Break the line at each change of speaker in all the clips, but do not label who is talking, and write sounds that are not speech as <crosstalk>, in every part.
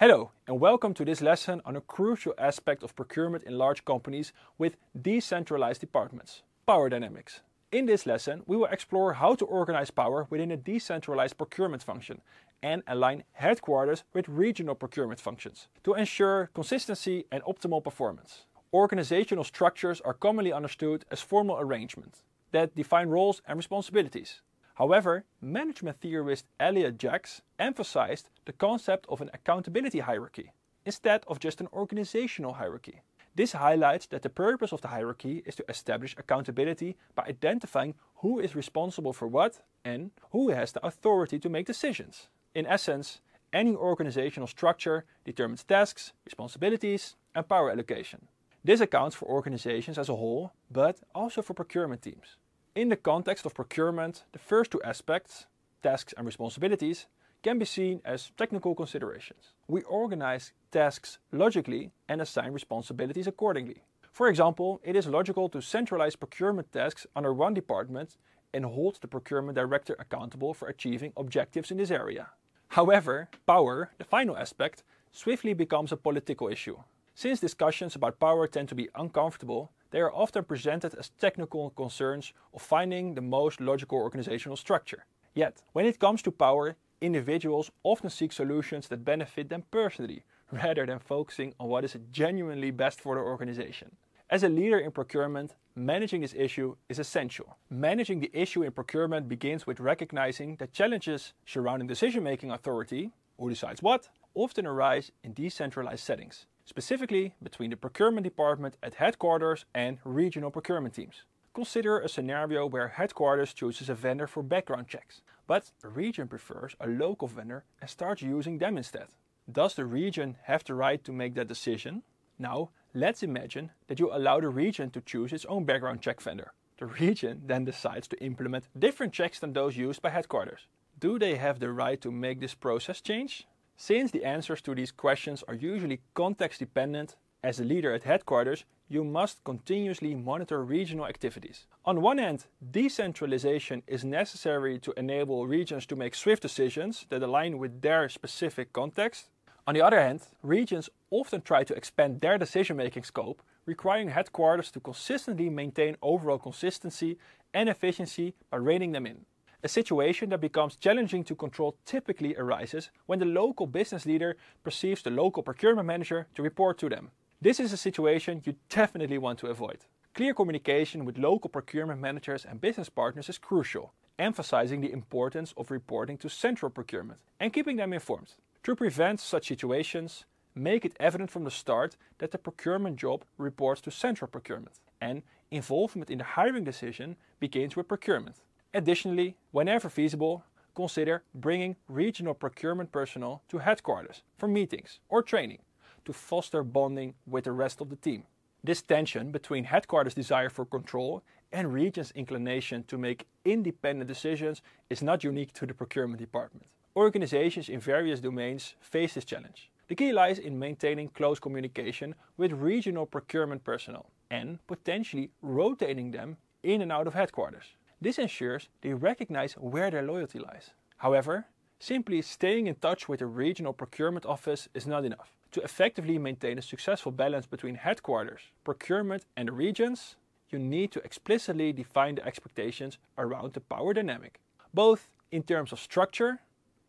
Hello, and welcome to this lesson on a crucial aspect of procurement in large companies with decentralized departments power dynamics. In this lesson, we will explore how to organize power within a decentralized procurement function and align headquarters with regional procurement functions to ensure consistency and optimal performance. Organizational structures are commonly understood as formal arrangements that define roles and responsibilities. However, management theorist Elliott Jaques emphasized the concept of an accountability hierarchy instead of just an organizational hierarchy. This highlights that the purpose of the hierarchy is to establish accountability by identifying who is responsible for what and who has the authority to make decisions. In essence, any organizational structure determines tasks, responsibilities, and power allocation. This accounts for organizations as a whole, but also for procurement teams. In the context of procurement, the first two aspects, tasks and responsibilities, can be seen as technical considerations. We organize tasks logically and assign responsibilities accordingly. For example, it is logical to centralize procurement tasks under one department and hold the procurement director accountable for achieving objectives in this area. However, power, the final aspect, swiftly becomes a political issue. Since discussions about power tend to be uncomfortable, they are often presented as technical concerns of finding the most logical organizational structure. Yet, when it comes to power, individuals often seek solutions that benefit them personally, <laughs> rather than focusing on what is genuinely best for the organization. As a leader in procurement, managing this issue is essential. Managing the issue in procurement begins with recognizing that challenges surrounding decision making authority, who decides what, often arise in decentralized settings specifically between the procurement department at headquarters and regional procurement teams. Consider a scenario where headquarters chooses a vendor for background checks, but the region prefers a local vendor and starts using them instead. Does the region have the right to make that decision? Now, let's imagine that you allow the region to choose its own background check vendor. The region then decides to implement different checks than those used by headquarters. Do they have the right to make this process change? Since the answers to these questions are usually context dependent, as a leader at headquarters, you must continuously monitor regional activities. On one hand, decentralization is necessary to enable regions to make swift decisions that align with their specific context. On the other hand, regions often try to expand their decision making scope, requiring headquarters to consistently maintain overall consistency and efficiency by reining them in. A situation that becomes challenging to control typically arises when the local business leader perceives the local procurement manager to report to them. This is a situation you definitely want to avoid. Clear communication with local procurement managers and business partners is crucial, emphasizing the importance of reporting to central procurement and keeping them informed. To prevent such situations, make it evident from the start that the procurement job reports to central procurement, and involvement in the hiring decision begins with procurement. Additionally, whenever feasible, consider bringing regional procurement personnel to headquarters for meetings or training to foster bonding with the rest of the team. This tension between headquarters' desire for control and region's inclination to make independent decisions is not unique to the procurement department. Organizations in various domains face this challenge. The key lies in maintaining close communication with regional procurement personnel and potentially rotating them in and out of headquarters. This ensures they recognize where their loyalty lies. However, simply staying in touch with the regional procurement office is not enough. To effectively maintain a successful balance between headquarters, procurement, and the regions, you need to explicitly define the expectations around the power dynamic, both in terms of structure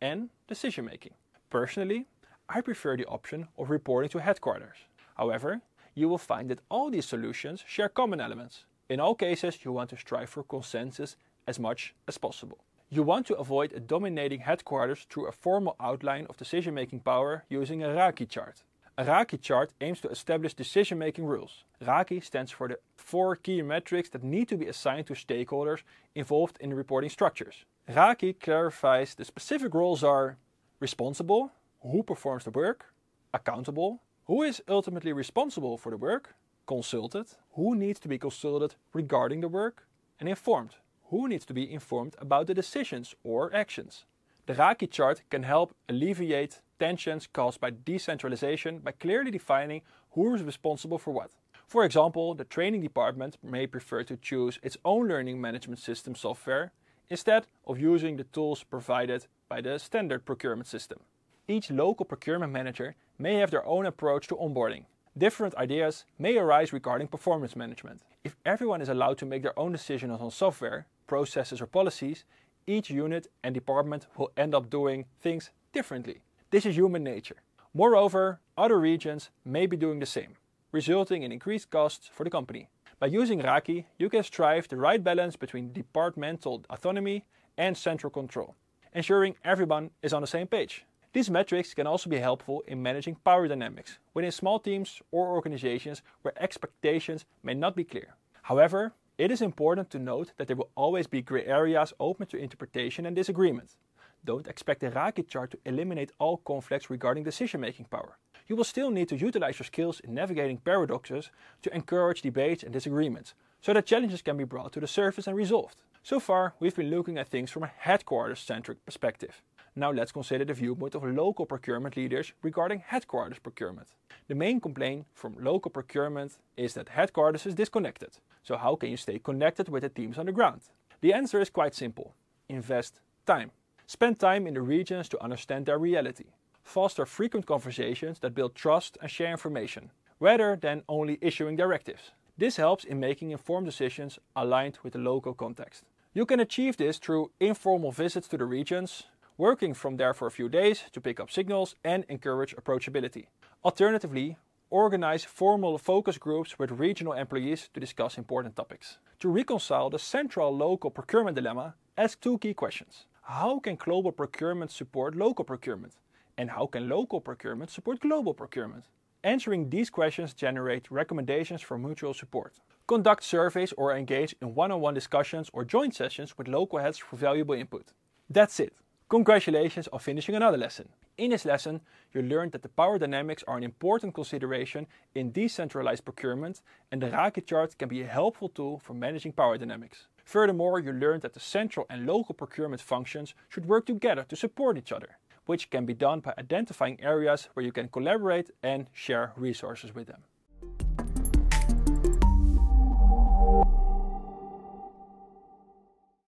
and decision making. Personally, I prefer the option of reporting to headquarters. However, you will find that all these solutions share common elements. In all cases, you want to strive for consensus as much as possible. You want to avoid a dominating headquarters through a formal outline of decision making power using a RACI chart. A RACI chart aims to establish decision making rules. RACI stands for the four key metrics that need to be assigned to stakeholders involved in the reporting structures. RACI clarifies the specific roles are responsible, who performs the work, accountable, who is ultimately responsible for the work, consulted, who needs to be consulted regarding the work, and informed, who needs to be informed about the decisions or actions. The RACI chart can help alleviate tensions caused by decentralization by clearly defining who is responsible for what. For example, the training department may prefer to choose its own learning management system software instead of using the tools provided by the standard procurement system. each local procurement manager may have their own approach to onboarding. Different ideas may arise regarding performance management. If everyone is allowed to make their own decisions on software, processes, or policies, each unit and department will end up doing things differently. This is human nature. Moreover, other regions may be doing the same, resulting in increased costs for the company. By using RACI, you can strive the right balance between departmental autonomy and central control, ensuring everyone is on the same page. These metrics can also be helpful in managing power dynamics within small teams or organizations where expectations may not be clear. However, it is important to note that there will always be gray areas open to interpretation and disagreement. Don't expect the RACI chart to eliminate all conflicts regarding decision-making power. You will still need to utilize your skills in navigating paradoxes to encourage debates and disagreements, so that challenges can be brought to the surface and resolved. So far, we've been looking at things from a headquarters-centric perspective. Now let's consider the viewpoint of local procurement leaders regarding headquarters procurement. The main complaint from local procurement is that headquarters is disconnected. So how can you stay connected with the teams on the ground? The answer is quite simple. Invest time. Spend time in the regions to understand their reality. Foster frequent conversations that build trust and share information, rather than only issuing directives. This helps in making informed decisions aligned with the local context. You can achieve this through informal visits to the regions, working from there for a few days to pick up signals and encourage approachability. Alternatively, organize formal focus groups with regional employees to discuss important topics. To reconcile the central local procurement dilemma, ask two key questions. How can global procurement support local procurement? And how can local procurement support global procurement? Answering these questions generate recommendations for mutual support. Conduct surveys or engage in one-on-one discussions or joint sessions with local heads for valuable input. That's it. Congratulations on finishing another lesson. In this lesson, you learned that the power dynamics are an important consideration in decentralized procurement and the RACI chart can be a helpful tool for managing power dynamics. Furthermore, you learned that the central and local procurement functions should work together to support each other, which can be done by identifying areas where you can collaborate and share resources with them.